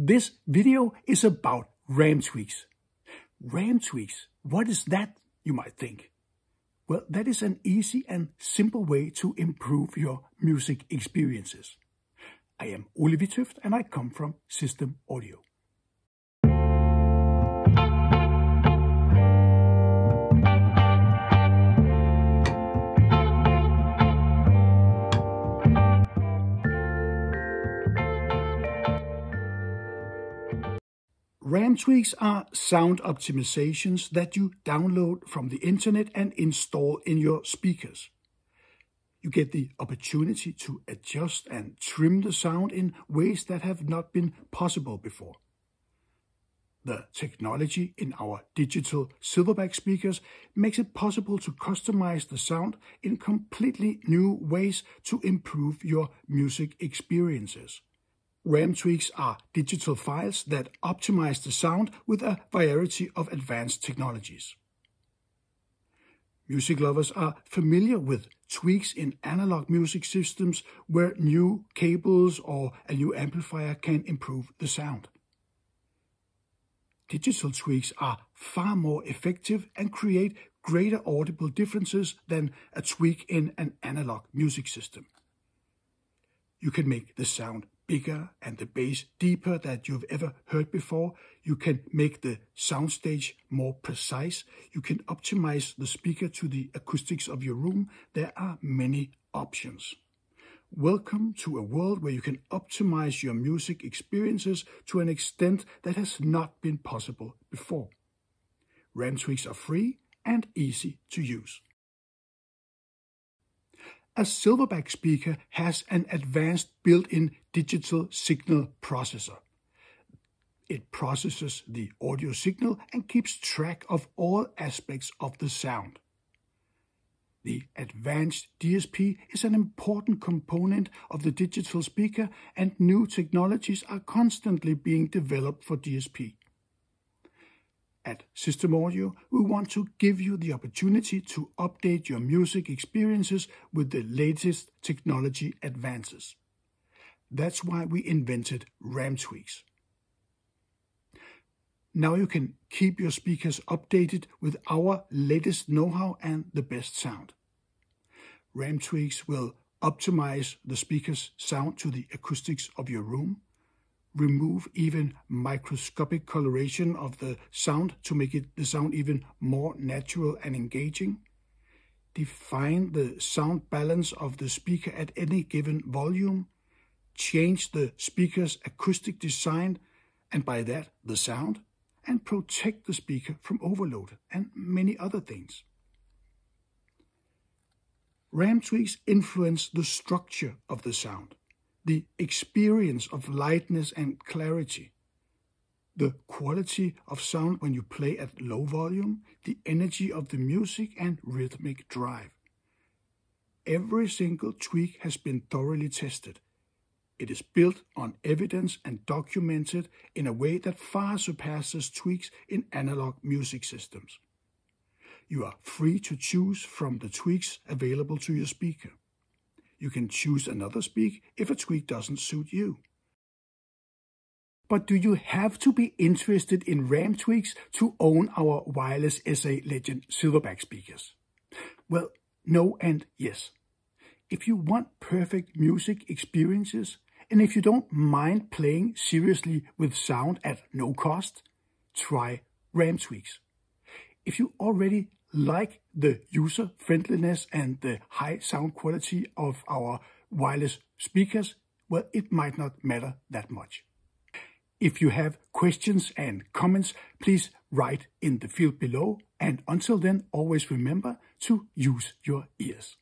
This video is about RAM tweaks. RAM tweaks, what is that, you might think? Well, that is an easy and simple way to improve your music experiences. I am Ole Witthøft and I come from System Audio. RAM tweaks are sound optimizations that you download from the internet and install in your speakers. You get the opportunity to adjust and trim the sound in ways that have not been possible before. The technology in our digital silverback speakers makes it possible to customize the sound in completely new ways to improve your music experiences. RAM tweaks are digital files that optimize the sound with a variety of advanced technologies. Music lovers are familiar with tweaks in analog music systems where new cables or a new amplifier can improve the sound. Digital tweaks are far more effective and create greater audible differences than a tweak in an analog music system. You can make the sound bigger and the bass deeper that you've ever heard before. You can make the soundstage more precise. You can optimize the speaker to the acoustics of your room. There are many options. Welcome to a world where you can optimize your music experiences to an extent that has not been possible before. RAM tweaks are free and easy to use. A Silverback speaker has an advanced built-in digital signal processor. It processes the audio signal and keeps track of all aspects of the sound. The advanced DSP is an important component of the digital speaker and new technologies are constantly being developed for DSP. At System Audio, we want to give you the opportunity to update your music experiences with the latest technology advances. That's why we invented RAM Tweaks. Now you can keep your speakers updated with our latest know-how and the best sound. RAM Tweaks will optimize the speaker's sound to the acoustics of your room remove even microscopic coloration of the sound to make it the sound even more natural and engaging. Define the sound balance of the speaker at any given volume. Change the speaker's acoustic design and by that the sound and protect the speaker from overload and many other things. RAM tweaks influence the structure of the sound the experience of lightness and clarity, the quality of sound when you play at low volume, the energy of the music, and rhythmic drive. Every single tweak has been thoroughly tested. It is built on evidence and documented in a way that far surpasses tweaks in analog music systems. You are free to choose from the tweaks available to your speaker. You can choose another speak if a tweak doesn't suit you. But do you have to be interested in RAM tweaks to own our wireless SA Legend Silverback speakers? Well, no and yes. If you want perfect music experiences, and if you don't mind playing seriously with sound at no cost, try RAM tweaks. If you already like the user friendliness and the high sound quality of our wireless speakers, well, it might not matter that much. If you have questions and comments, please write in the field below. And until then, always remember to use your ears.